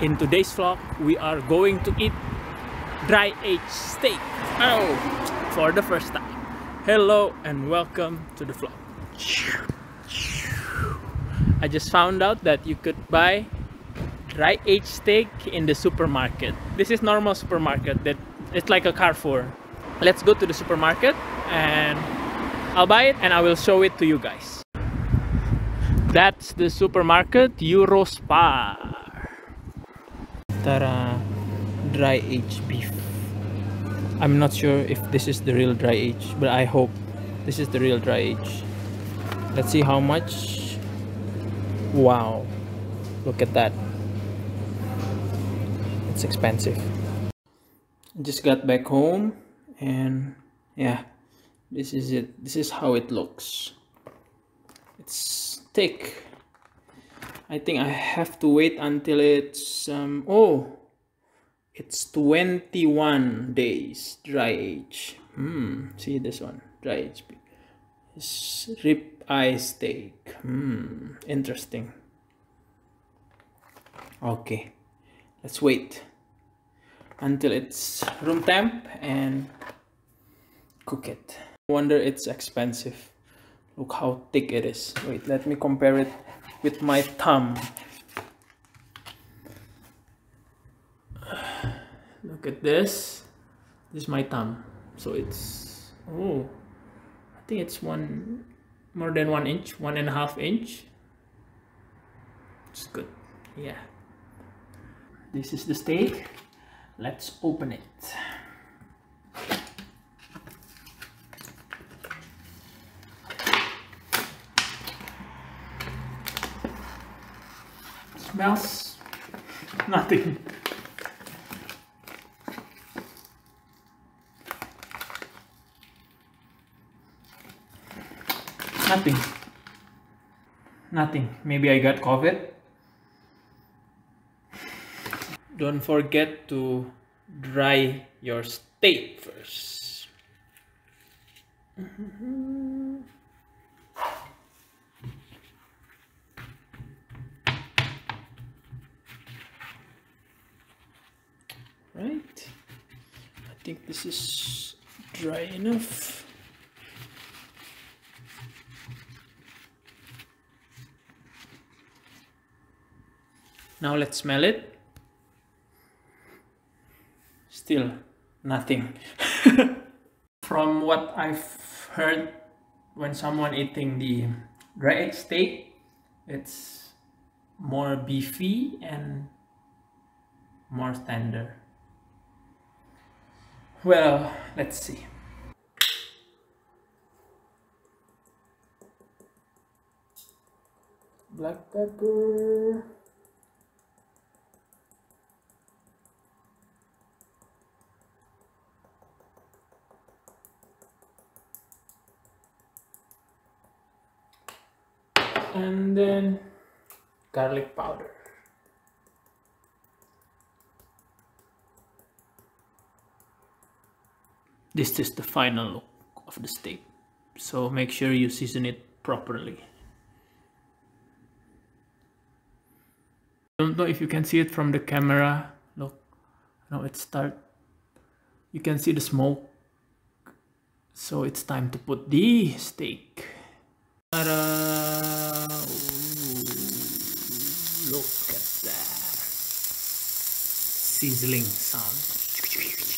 In today's vlog, we are going to eat dry aged steak. Oh, for the first time. Hello and welcome to the vlog. I just found out that you could buy dry aged steak in the supermarket. This is normal supermarket that it's like a Carrefour. Let's go to the supermarket and I'll buy it and I will show it to you guys. That's the supermarket Eurospar. Tara dry aged beef. I'm not sure if this is the real dry age, but I hope this is the real dry age. Let's see how much. Wow, look at that. It's expensive. Just got back home and yeah, this is it. This is how it looks. It's thick. I think I have to wait until it's um oh it's 21 days dry age. Hmm, see this one, dry age. Rib eye steak. Hmm, interesting. Okay, let's wait until it's room temp and cook it. wonder it's expensive. Look how thick it is. Wait, let me compare it with my thumb. Look at this. This is my thumb. So it's oh I think it's one more than one inch, one and a half inch. It's good. Yeah. This is the steak. Let's open it. Smells nothing. Nothing. Nothing. Maybe I got COVID. Don't forget to dry your steak first. Mm-hmm. Right. I think this is dry enough. Now let's smell it. Still nothing. From what I've heard when someone eating the dry age steak, it's more beefy and more tender. Well, let's see. Black pepper. and then garlic powder this is the final look of the steak so make sure you season it properly don't know if you can see it from the camera look now it start you can see the smoke so it's time to put the steak Ta-da! Look at that. Sizzling sound.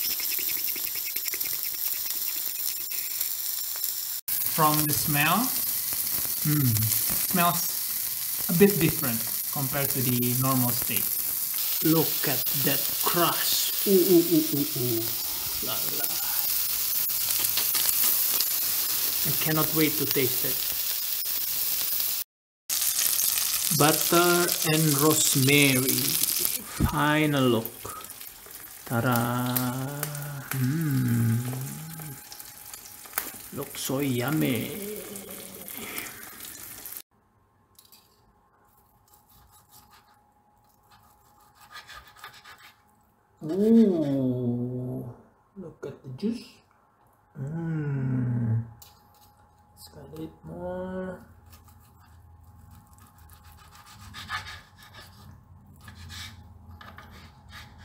From the smell, hmm, smells a bit different compared to the normal steak. Look at that crust. Ooh, ooh, ooh, ooh, ooh. La, la. I cannot wait to taste it butter and rosemary final look ta-da mm. Looks so yummy Ooh, look at the juice. Mmm. Let's it more.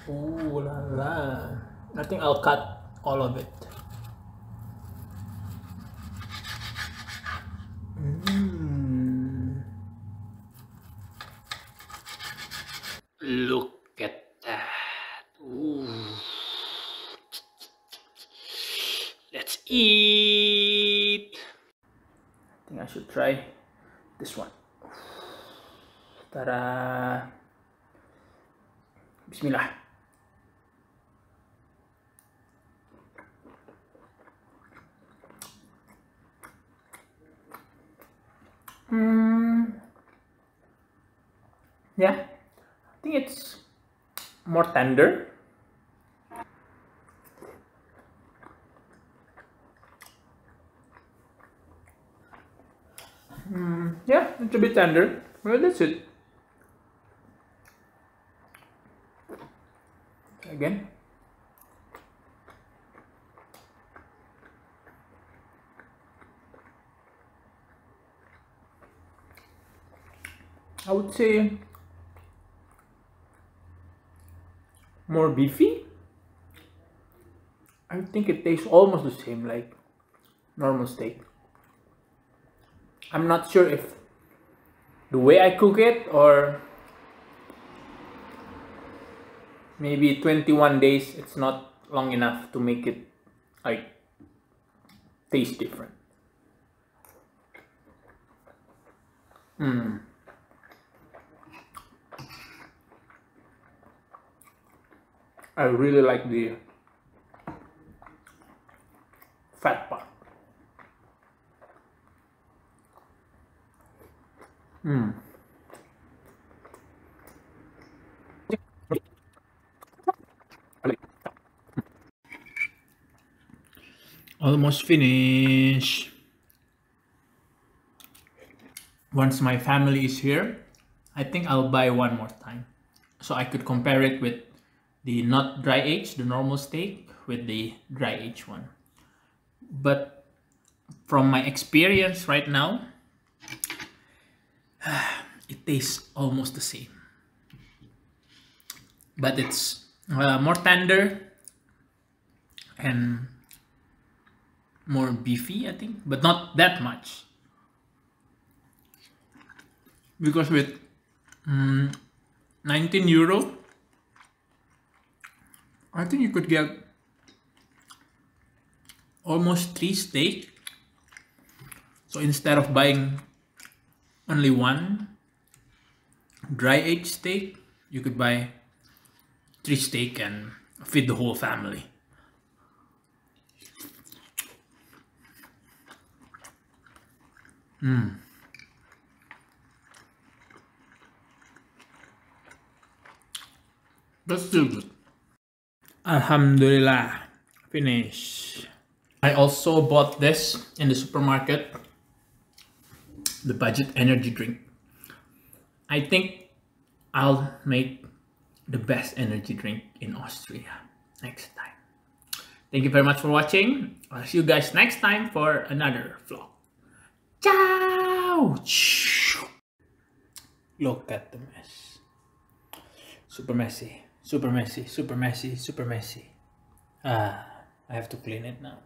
Ooh la la. I think I'll cut all of it. Eat. I think I should try this one. Ta-da! Bismillah. Mm, yeah, I think it's more tender. Mm, yeah, it's a bit tender. Well, that's it. Again. I would say more beefy. I think it tastes almost the same like normal steak. I'm not sure if the way I cook it or maybe 21 days it's not long enough to make it like taste different. Hmm. I really like the Mm. Almost finished. Once my family is here, I think I'll buy one more time. So I could compare it with the not dry aged, the normal steak with the dry aged one. But from my experience right now, it tastes almost the same. But it's uh, more tender and more beefy, I think, but not that much. Because with um, 19 euro, I think you could get almost three steak. So instead of buying only one dry aged steak, you could buy three steak and feed the whole family. Hmm. That's still good. Alhamdulillah, finish. I also bought this in the supermarket, the budget energy drink. I think I'll make the best energy drink in Austria next time. Thank you very much for watching. I'll see you guys next time for another vlog. Ciao! Look at the mess. Super messy super messy super messy super messy ah i have to clean it now